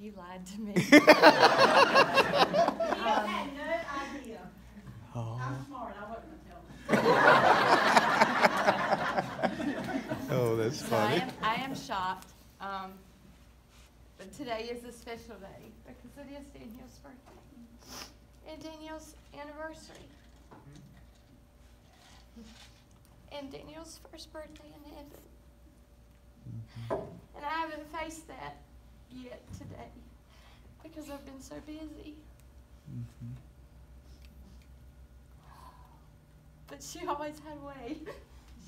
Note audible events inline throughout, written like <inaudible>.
he lied to me. <laughs> You had no idea. Oh, I'm smart, I wasn't gonna tell <laughs> oh that's So I funny. am, I am shocked. Um, but today is a special day because it is Daniel's birthday and Daniel's anniversary. And Daniel's first birthday in heaven. And I haven't faced that yet today because I've been so busy. Mhm. But she always had a way.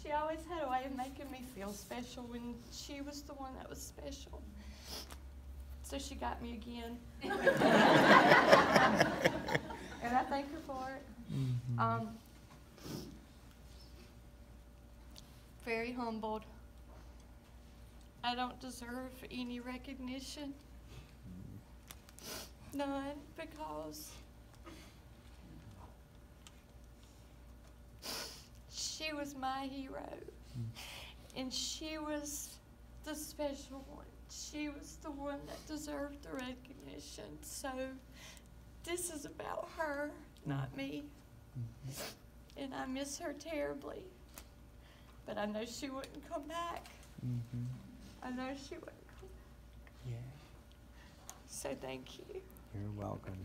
She always had a way of making me feel special when she was the one that was special. So she got me again. <laughs> and I thank her for it. Mhm. Um, very humbled. I don't deserve any recognition. None, because she was my hero. And she was the special one. She was the one that deserved the recognition. So this is about her, not me. And I miss her terribly. But I know she wouldn't come back. Mhm. I know she back. Yeah, So thank you. you're welcome.